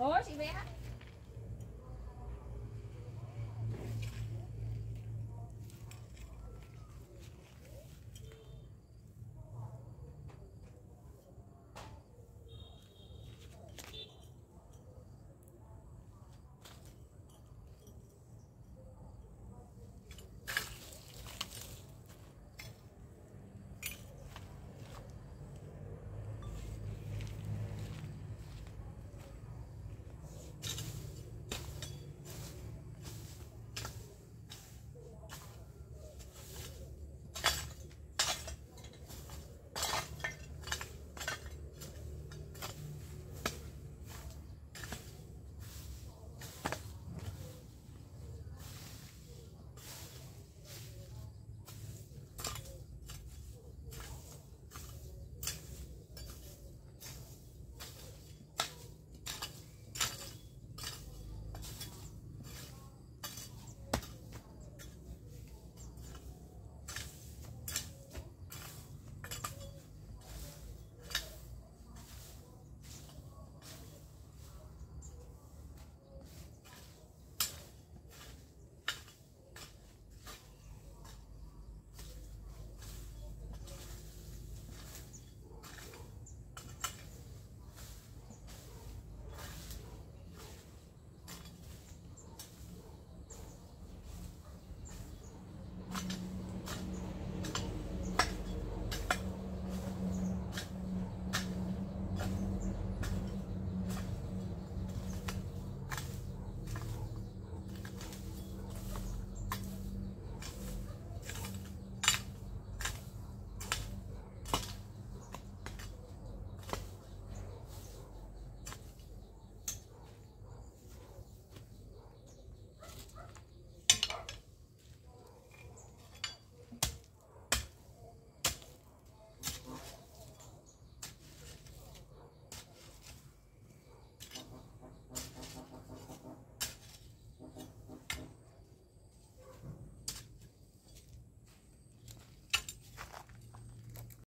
số chị vẽ